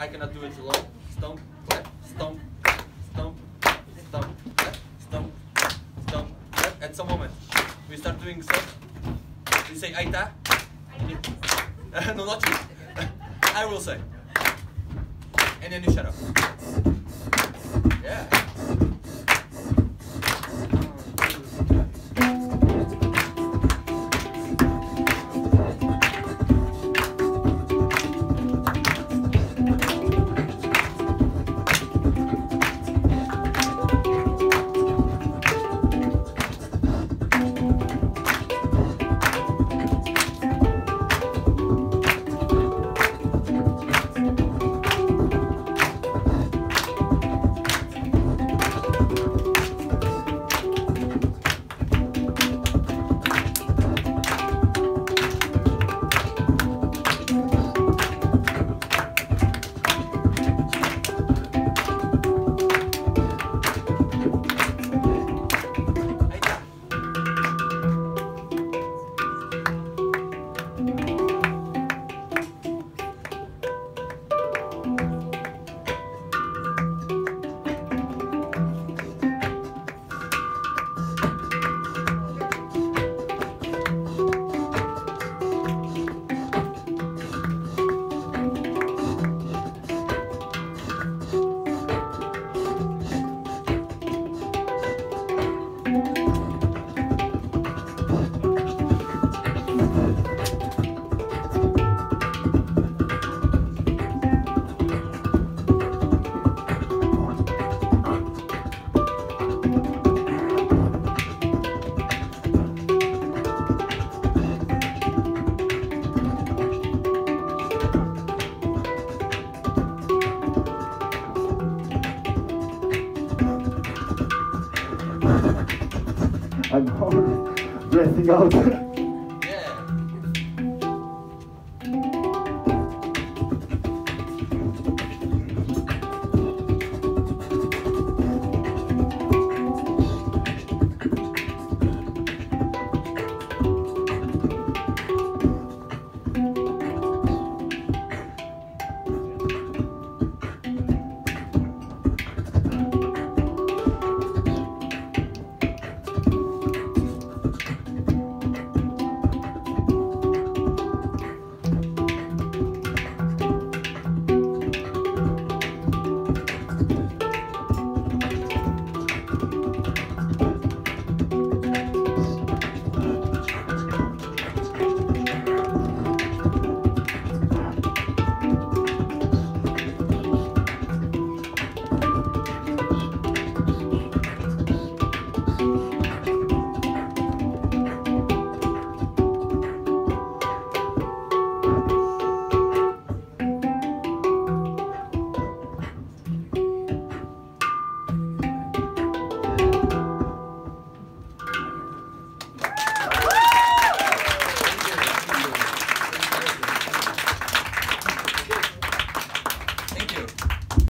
I cannot do it alone. Stomp, clap, stomp, stomp, stomp, clap, stomp, stomp, clap. At some moment, we start doing stuff. You say Aita. no, not you. I will say. And then you shut up. Yeah. I'm already breathing out.